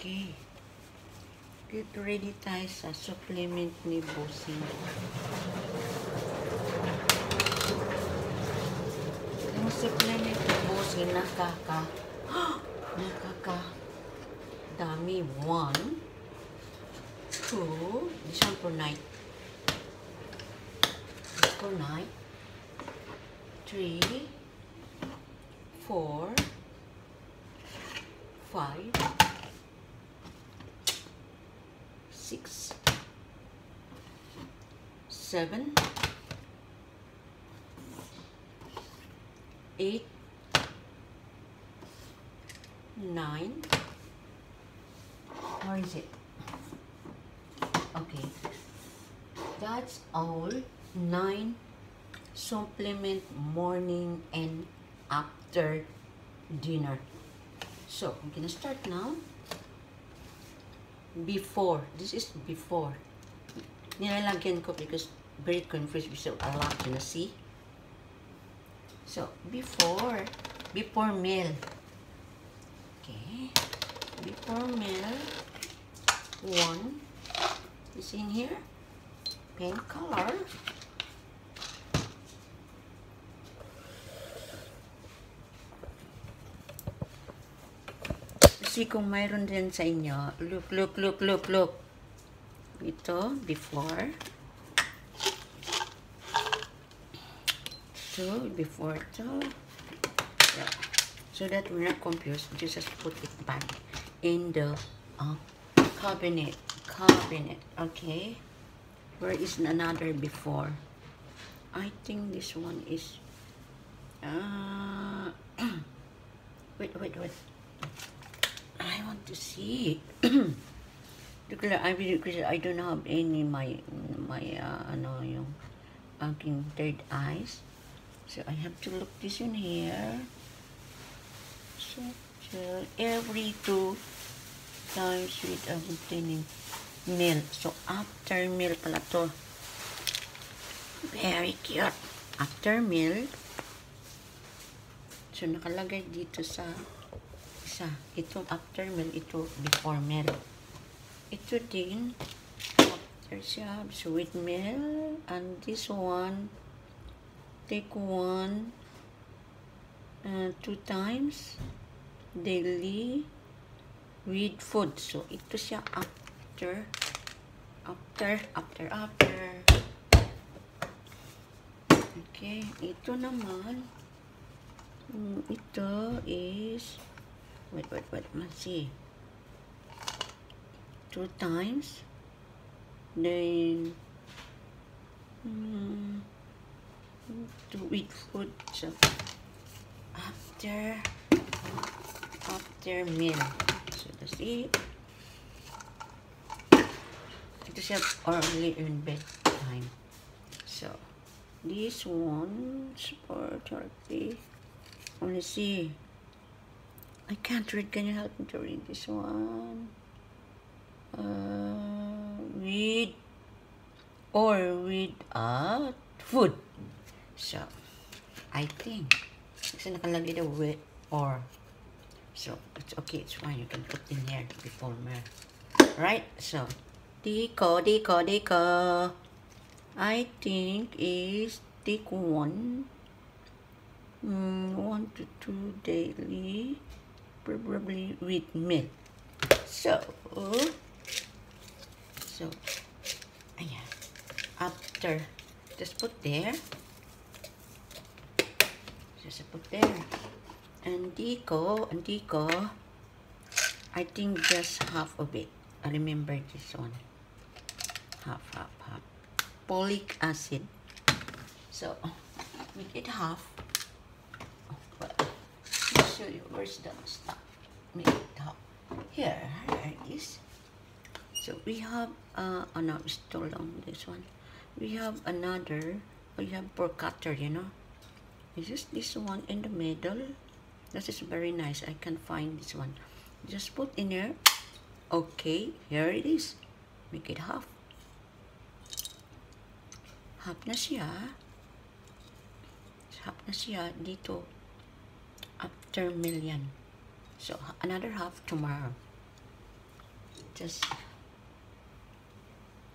Okay. Get ready tayo sa supplement ni Bossing. Yung supplement ni Bossing, nakaka, nakaka, dami. One, two, one for night. For night. Three, four, five, six, seven, eight, nine. Where is it? Okay. That's all nine supplement morning and after dinner. So, I'm gonna start now. Before. This is before. Nilalagyan ko because very confused so a lot gonna see. So, before. Before meal. Okay. Before meal. One is in here. Pink color. Kasi kung mayroon din sa inyo, look, look, look, look, look. Ito, before. So, before ito. Yeah. So that we're not confused, just put it back in the uh, cabinet. Cabinet, okay? Where is another before? I think this one is... Uh, wait, wait, wait. I want to see. because I really, because I don't have any my my uh, ano yung aking third eyes. So I have to look this in here. So, so every two times with obtaining meal. So after meal pala to. Very cute. After meal. So nakalagay dito sa isa. Ito after meal, ito before meal. Ito din, after siya, sweet meal. And this one, take one, uh, two times daily with food. So, ito siya after, after, after, after. Okay, ito naman, mm, ito is, wait, wait, wait, let's see. Two times. Then, to eat food. So, after, after meal. So, that's it. Ito siya early in bedtime. So, this one's for Turkey. Only see. I can't read. Can you help me to read this one? Uh, with or without food. So, I think. Kasi nakalagay na with or. So, it's okay. It's fine. You can put in here before mer. Right? So, Diko, Diko, Diko. I think is take one. Mm, one to two daily. Probably with milk. So, so, ah, ayan. After, just put there. Just put there. And Dico, and Dico, I think just half of it. I remember this one. Half, half, half. Folic acid. So, make it half. Oh, well, let me show you where's the stuff. It half. Here, it is. So we have, uh, oh no, it's too long, this one. We have another, we have pork cutter, you know. This is this this one in the middle? This is very nice. I can find this one. Just put in here. Okay, here it is. Make it half. Half na siya. Half na siya dito. After million. So, another half tomorrow. just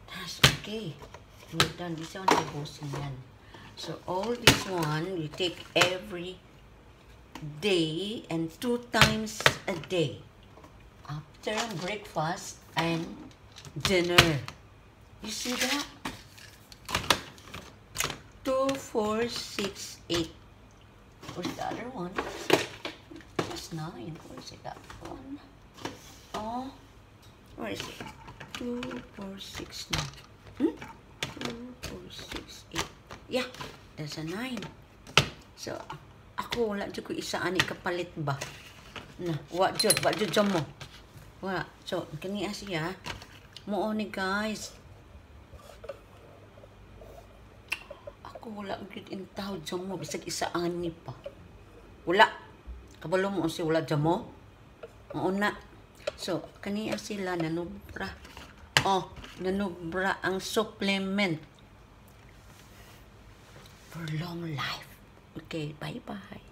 that's okay. We're done. This one yan. So all this one we take every day and two times a day. After breakfast and dinner. You see that? Two, four, six, eight. Where's the other one? That's nine. Where's it? That one? Oh, where is it? Two, four, six, nine. Hmm? Two, four, six, eight. Yeah, that's a nine. So, ako wala dyan ko isa ani kapalit ba? Na, wa jud, wa jud jam mo. Wala. So, kani siya. Mo ni guys. Ako wala gid in tawd jam mo bisag isa ani pa. Wala. Kabalo mo si wala jam mo. Oo na. So, kaniya sila nanubra. Oh, nanubra ang supplement for long life. Okay, bye-bye.